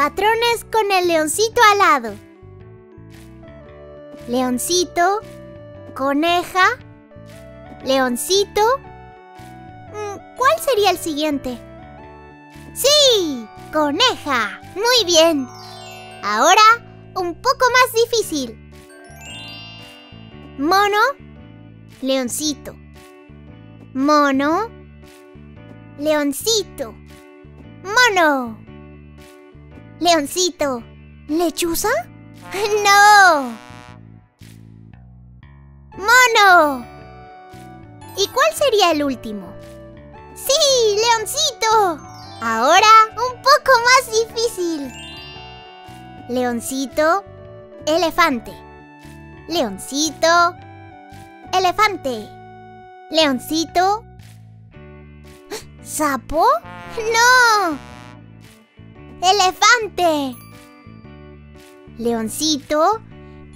patrones con el leoncito alado. Leoncito, coneja, leoncito. Mm, ¿Cuál sería el siguiente? ¡Sí! ¡Coneja! Muy bien. Ahora, un poco más difícil. Mono, leoncito. Mono, leoncito. Mono. Leoncito. ¿Lechuza? ¡No! ¡Mono! ¿Y cuál sería el último? ¡Sí, leoncito! Ahora un poco más difícil. Leoncito, elefante. Leoncito, elefante. Leoncito. ¿Sapo? ¡No! Elefante. Leoncito.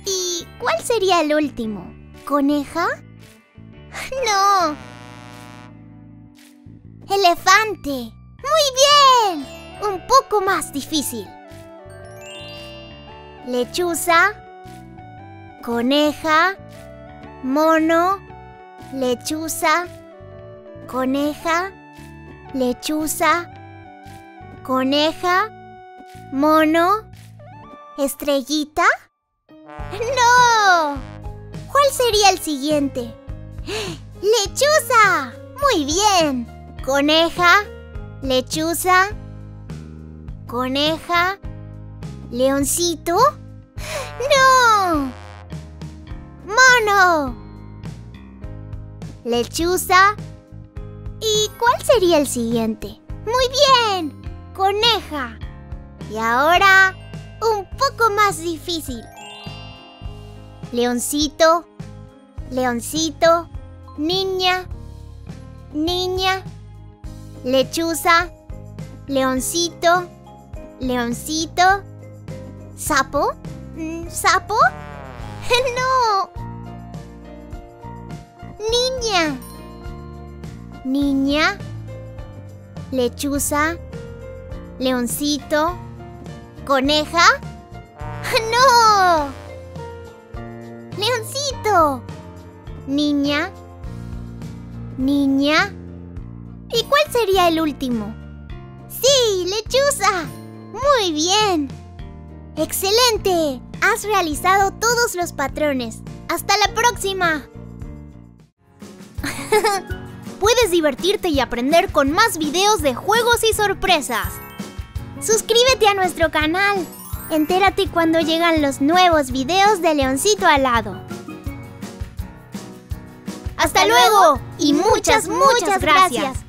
¿Y cuál sería el último? ¿Coneja? No. Elefante. Muy bien. Un poco más difícil. Lechuza. Coneja. Mono. Lechuza. Coneja. Lechuza. Coneja. Mono. Estrellita. ¡No! ¿Cuál sería el siguiente? ¡Lechuza! Muy bien. Coneja, lechuza, coneja, leoncito. ¡No! Mono. Lechuza. ¿Y cuál sería el siguiente? Muy bien. Coneja. Y ahora un poco más difícil. Leoncito, leoncito, niña, niña, lechuza, leoncito, leoncito, sapo, mm, sapo, no, niña, niña, lechuza, leoncito, coneja, no, leoncito, niña, niña. ¿Y cuál sería el último? Sí, lechuza. Muy bien. Excelente. Has realizado todos los patrones. Hasta la próxima. Puedes divertirte y aprender con más videos de juegos y sorpresas. Suscríbete a nuestro canal. Entérate cuando llegan los nuevos videos de Leoncito Alado. ¡Hasta luego! Y muchas, muchas gracias.